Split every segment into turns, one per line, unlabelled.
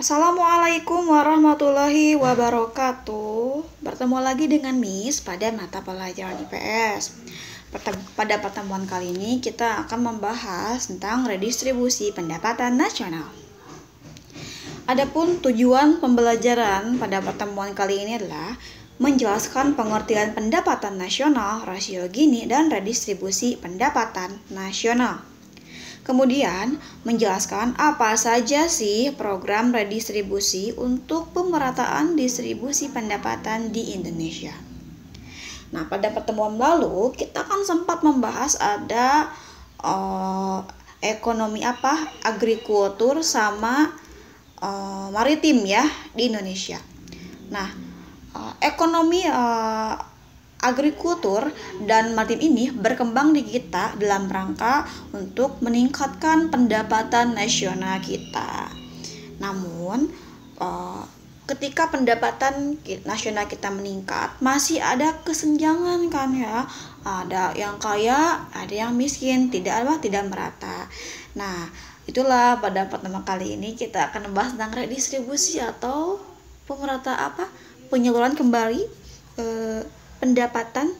Assalamualaikum warahmatullahi wabarakatuh. Bertemu lagi dengan Miss pada mata pelajaran IPS. Pada pertemuan kali ini kita akan membahas tentang redistribusi pendapatan nasional. Adapun tujuan pembelajaran pada pertemuan kali ini adalah menjelaskan pengertian pendapatan nasional, rasio Gini, dan redistribusi pendapatan nasional. Kemudian, menjelaskan apa saja sih program redistribusi untuk pemerataan distribusi pendapatan di Indonesia. Nah, pada pertemuan lalu kita kan sempat membahas ada uh, ekonomi apa, agrikultur sama uh, maritim ya di Indonesia. Nah, uh, ekonomi uh, agrikultur dan maritim ini berkembang di kita dalam rangka untuk meningkatkan pendapatan nasional kita. Namun, uh, ketika pendapatan nasional kita meningkat, masih ada kesenjangan kan ya. Ada yang kaya, ada yang miskin, tidak apa tidak merata. Nah, itulah pada pertama kali ini kita akan membahas tentang redistribusi atau pemerata apa? penyaluran kembali eh, pendapatan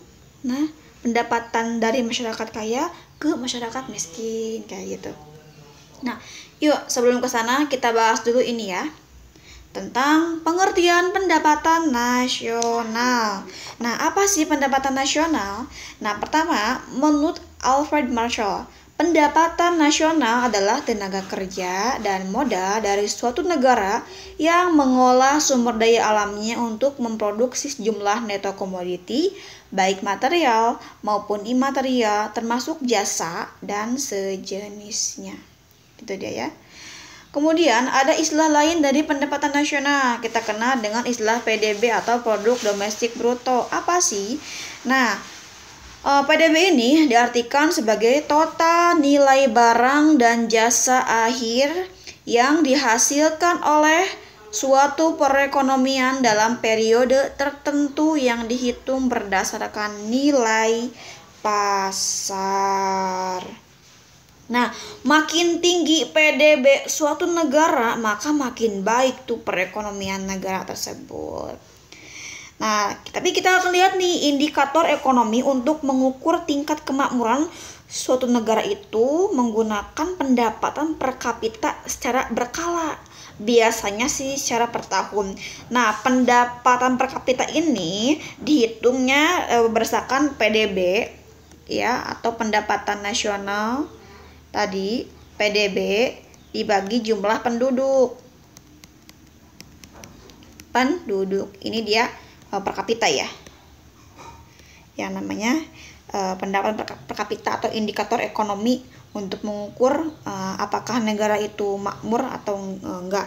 nah pendapatan dari masyarakat kaya ke masyarakat miskin kayak gitu nah yuk sebelum ke sana kita bahas dulu ini ya tentang pengertian pendapatan nasional. Nah, apa sih pendapatan nasional? Nah, pertama, menurut Alfred Marshall, Pendapatan nasional adalah tenaga kerja dan modal dari suatu negara yang mengolah sumber daya alamnya untuk memproduksi sejumlah neto komoditi, baik material maupun imaterial, termasuk jasa dan sejenisnya. Itu dia ya. Kemudian ada istilah lain dari pendapatan nasional. Kita kenal dengan istilah PDB atau produk domestik bruto. Apa sih? Nah, PDB ini diartikan sebagai total nilai barang dan jasa akhir yang dihasilkan oleh suatu perekonomian dalam periode tertentu yang dihitung berdasarkan nilai pasar. Nah, makin tinggi PDB suatu negara, maka makin baik tuh perekonomian negara tersebut. Nah, tapi kita akan lihat nih indikator ekonomi untuk mengukur tingkat kemakmuran suatu negara itu menggunakan pendapatan per kapita secara berkala. Biasanya sih secara per tahun. Nah, pendapatan per kapita ini dihitungnya e, berdasarkan PDB ya atau pendapatan nasional tadi PDB dibagi jumlah penduduk. Penduduk. Ini dia uh, per kapita ya. Yang namanya uh, pendapatan per, kapita atau indikator ekonomi untuk mengukur uh, apakah negara itu makmur atau uh, enggak.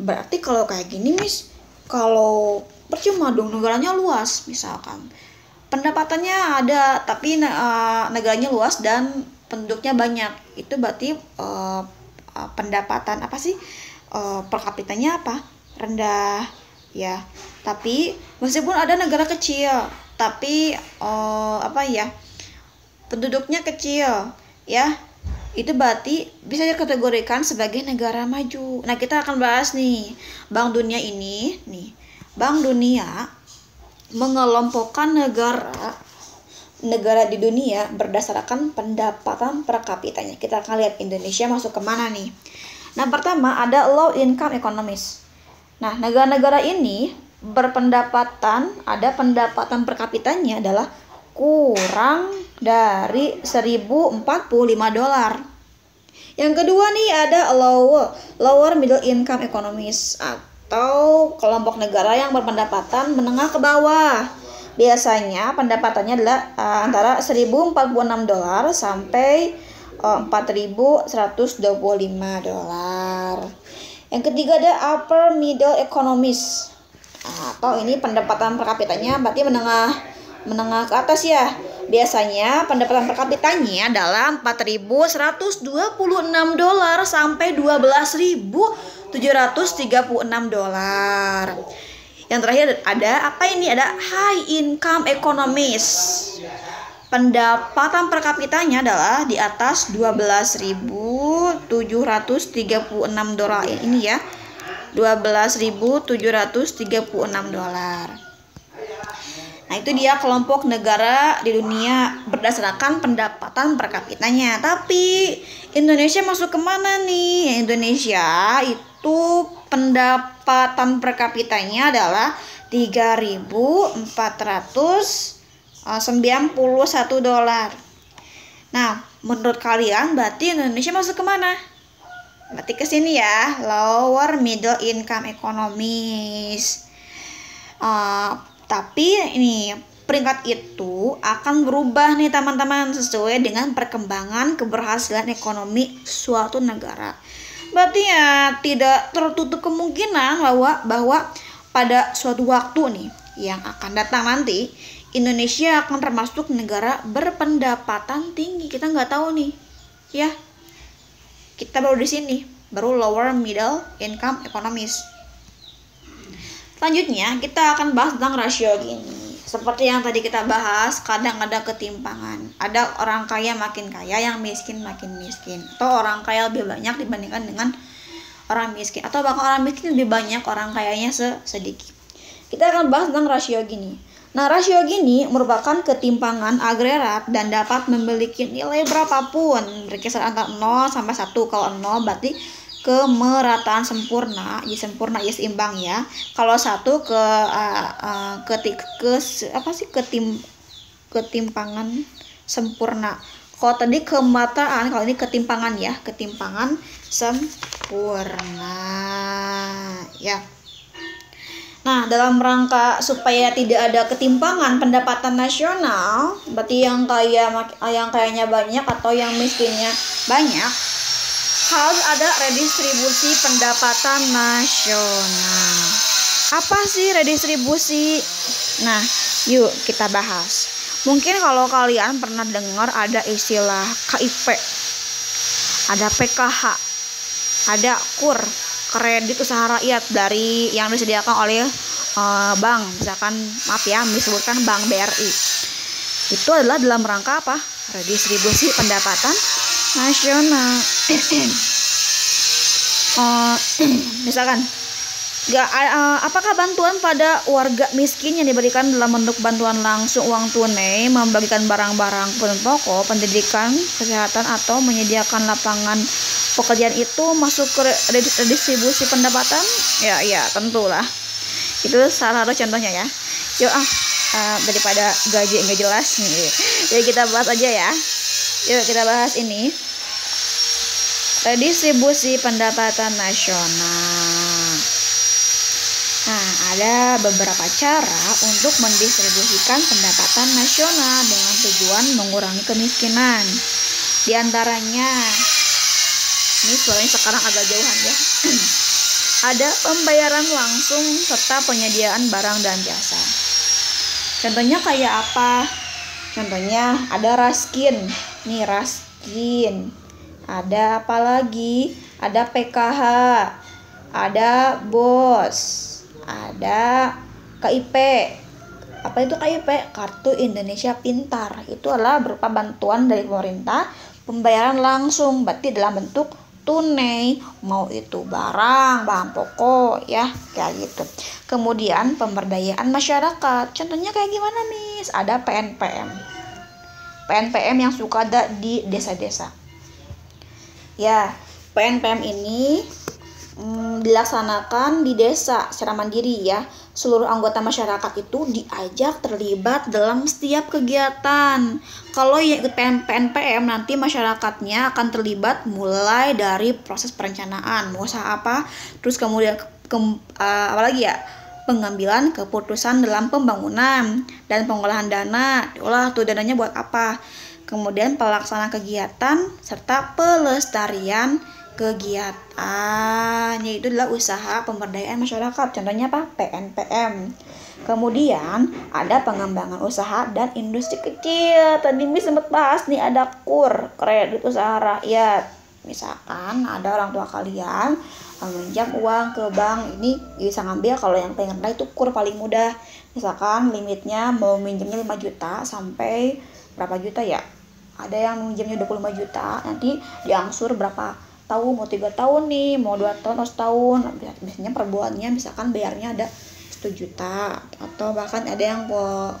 Berarti kalau kayak gini mis kalau percuma dong negaranya luas misalkan. Pendapatannya ada tapi uh, negaranya luas dan penduduknya banyak. Itu berarti uh, pendapatan apa sih? Uh, per kapitanya apa? Rendah ya tapi meskipun ada negara kecil tapi uh, apa ya penduduknya kecil ya itu berarti bisa dikategorikan sebagai negara maju nah kita akan bahas nih Bank Dunia ini nih Bank Dunia mengelompokkan negara negara di dunia berdasarkan pendapatan per kapitanya. Kita akan lihat Indonesia masuk ke mana nih. Nah, pertama ada low income economies. Nah, negara-negara ini berpendapatan ada pendapatan per kapitanya adalah kurang dari 1045 dolar. Yang kedua nih ada lower lower middle income economies atau kelompok negara yang berpendapatan menengah ke bawah. Biasanya pendapatannya adalah uh, antara 1046 dolar sampai uh, 4125 dolar. Yang ketiga ada upper middle economies atau ini pendapatan per kapitanya berarti menengah menengah ke atas ya. Biasanya pendapatan per kapitanya adalah 4.126 dolar sampai 12.736 dolar. Yang terakhir ada apa ini? Ada high income economies. Pendapatan per kapitanya adalah di atas 12.736 dolar ini ya 12.736 dolar. Nah, itu dia kelompok negara di dunia berdasarkan pendapatan per kapitanya. Tapi Indonesia masuk ke mana nih? Indonesia itu pendapatan per kapitanya adalah 3.491 dolar. Nah, menurut kalian berarti Indonesia masuk ke mana? Berarti ke sini ya, lower middle income economies. Uh, tapi ini peringkat itu akan berubah nih teman-teman sesuai dengan perkembangan keberhasilan ekonomi suatu negara. Berarti ya tidak tertutup kemungkinan bahwa bahwa pada suatu waktu nih yang akan datang nanti Indonesia akan termasuk negara berpendapatan tinggi. Kita nggak tahu nih. Ya. Kita baru di sini baru lower middle income economies selanjutnya kita akan bahas tentang rasio gini. Seperti yang tadi kita bahas kadang ada ketimpangan. Ada orang kaya makin kaya yang miskin makin miskin. Atau orang kaya lebih banyak dibandingkan dengan orang miskin. Atau bahkan orang miskin lebih banyak orang kayanya sedikit. Kita akan bahas tentang rasio gini. Nah, rasio gini merupakan ketimpangan agregat dan dapat memiliki nilai berapapun, berkisar antara 0 sampai 1. Kalau 0 berarti kemerataan sempurna, ya sempurna ya seimbang ya. Kalau satu ke uh, uh, ke, ke apa sih ketim ketimpangan sempurna. Kalau tadi kemerataan, kalau ini ketimpangan ya, ketimpangan sempurna ya. Nah, dalam rangka supaya tidak ada ketimpangan pendapatan nasional, berarti yang kaya yang kayanya banyak atau yang miskinnya banyak, harus ada redistribusi pendapatan nasional. Apa sih redistribusi? Nah, yuk kita bahas. Mungkin kalau kalian pernah dengar ada istilah KIP, ada PKH, ada kur kredit usaha rakyat dari yang disediakan oleh uh, bank. Misalkan maaf ya disebutkan bank BRI itu adalah dalam rangka apa? Redistribusi pendapatan nasional. Uh, misalkan Gak, uh, apakah bantuan pada warga miskin yang diberikan dalam bentuk bantuan langsung uang tunai, membagikan barang-barang kebutuhan pokok, pendidikan, kesehatan, atau menyediakan lapangan pekerjaan itu masuk ke redistribusi pendapatan? Ya, ya, tentulah. Itu salah satu contohnya ya. Yuk ah, uh, daripada gaji nggak jelas nih. Jadi kita bahas aja ya. Yuk kita bahas ini. Redistribusi pendapatan nasional. Ada beberapa cara untuk mendistribusikan pendapatan nasional dengan tujuan mengurangi kemiskinan. Di antaranya, ini suaranya sekarang agak jauhan ya. ada pembayaran langsung serta penyediaan barang dan jasa. Contohnya kayak apa? Contohnya ada raskin. Nih raskin. Ada apa lagi? Ada PKH. Ada bos ada KIP apa itu KIP kartu Indonesia Pintar. Itu adalah berupa bantuan dari pemerintah pembayaran langsung berarti dalam bentuk tunai. Mau itu barang bahan pokok ya kayak gitu. Kemudian pemberdayaan masyarakat. Contohnya kayak gimana mis ada PNPM PNPM yang suka ada di desa-desa. Ya PNPM ini hmm, dilaksanakan di desa secara mandiri ya. Seluruh anggota masyarakat itu diajak terlibat dalam setiap kegiatan. Kalau yang ikut PNPM nanti masyarakatnya akan terlibat mulai dari proses perencanaan, mau usaha apa, terus kemudian ke, ke, uh, apa lagi ya? pengambilan keputusan dalam pembangunan dan pengolahan dana. Olah tuh dananya buat apa? Kemudian pelaksanaan kegiatan serta pelestarian kegiatan yaitu adalah usaha pemberdayaan masyarakat contohnya apa? PNPM kemudian ada pengembangan usaha dan industri kecil. Tadi Miss sempat bahas nih ada kur kredit usaha rakyat. Misalkan ada orang tua kalian meminjam uang ke bank ini bisa ngambil kalau yang pengen rendah itu kur paling mudah. Misalkan limitnya mau minjemnya 5 juta sampai berapa juta ya? Ada yang minjemnya 25 juta nanti diangsur berapa tahu mau tiga tahun nih mau dua tahun atau setahun. Biasanya per bulannya misalkan bayarnya ada satu juta atau bahkan ada yang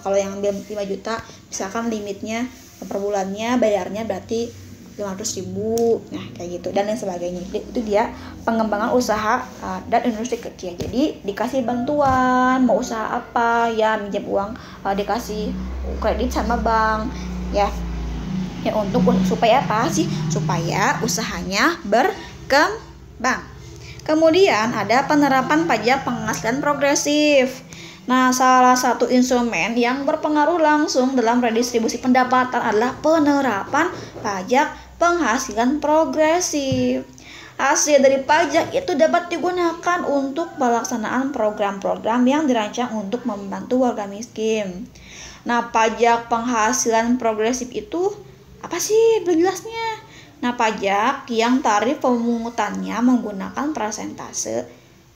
kalau yang ambil 5 juta misalkan limitnya per bulannya bayarnya berarti 500 ribu nah kayak gitu dan lain sebagainya. Itu dia pengembangan usaha uh, dan industri kecil. Jadi dikasih bantuan mau usaha apa ya minjem uang uh, dikasih kredit sama bank ya ya untuk supaya apa sih supaya usahanya berkembang kemudian ada penerapan pajak penghasilan progresif Nah, salah satu instrumen yang berpengaruh langsung dalam redistribusi pendapatan adalah penerapan pajak penghasilan progresif. Hasil dari pajak itu dapat digunakan untuk pelaksanaan program-program yang dirancang untuk membantu warga miskin. Nah, pajak penghasilan progresif itu apa sih? Belum jelasnya. Nah pajak yang tarif pemungutannya menggunakan persentase.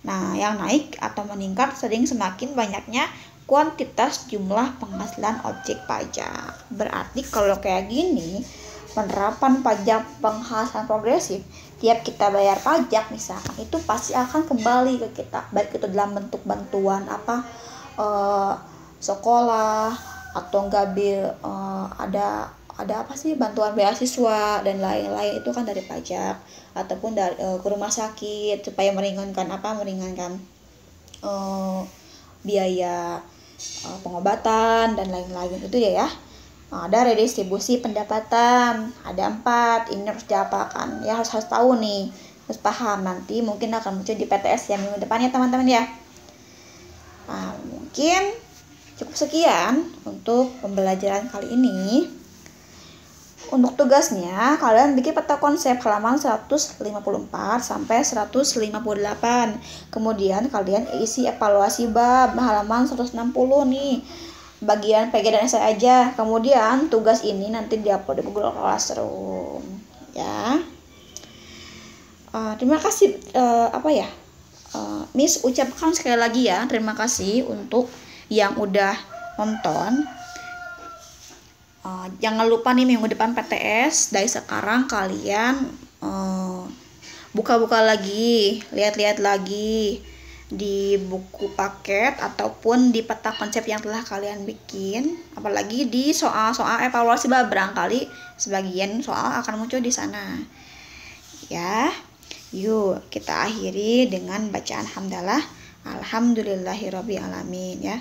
Nah yang naik atau meningkat sering semakin banyaknya kuantitas jumlah penghasilan objek pajak. Berarti kalau kayak gini penerapan pajak penghasilan progresif tiap kita bayar pajak misalkan itu pasti akan kembali ke kita. Baik itu dalam bentuk bantuan apa uh, sekolah atau enggak bil uh, ada ada apa sih bantuan beasiswa dan lain-lain itu kan dari pajak ataupun dari uh, ke rumah sakit supaya meringankan apa meringankan uh, biaya uh, pengobatan dan lain-lain. Itu ya ya. Ada redistribusi pendapatan ada empat ini harus diapakan. Ya harus harus tahu nih harus paham. Nanti mungkin akan muncul di PTS ya minggu depan ya teman-teman ya. Nah, mungkin cukup sekian untuk pembelajaran kali ini untuk tugasnya, kalian bikin peta konsep halaman 154 sampai 158. Kemudian kalian isi evaluasi bab halaman 160 nih. Bagian PG dan SI aja. Kemudian tugas ini nanti diupload di Google Classroom. Ya. Uh, terima kasih uh, apa ya? Uh, Miss ucapkan sekali lagi ya, terima kasih untuk yang udah nonton uh, jangan lupa nih minggu depan PTS dari sekarang kalian eh, buka-buka lagi lihat-lihat lagi di buku paket ataupun di peta konsep yang telah kalian bikin. Apalagi di soal-soal evaluasi barangkali sebagian soal akan muncul di sana. Ya yuk kita akhiri dengan bacaan hamdalah alhamdulillahirobbilalamin ya